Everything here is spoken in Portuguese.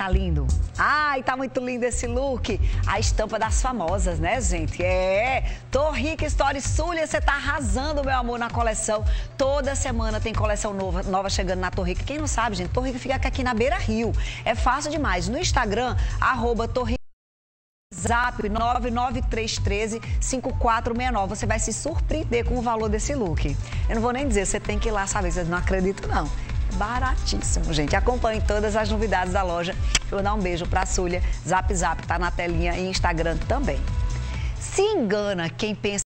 tá lindo? Ai, tá muito lindo esse look. A estampa das famosas, né, gente? É. Torrica Story Sully, você tá arrasando, meu amor, na coleção. Toda semana tem coleção nova, nova chegando na Torrica. Quem não sabe, gente, Torrica fica aqui na Beira Rio. É fácil demais. No Instagram, arroba Torrica. Zap 993135469. Você vai se surpreender com o valor desse look. Eu não vou nem dizer, você tem que ir lá saber, você não acredita não baratíssimo, gente. Acompanhe todas as novidades da loja. Eu vou dar um beijo para a Súlia. Zap Zap tá na telinha e Instagram também. Se engana quem pensa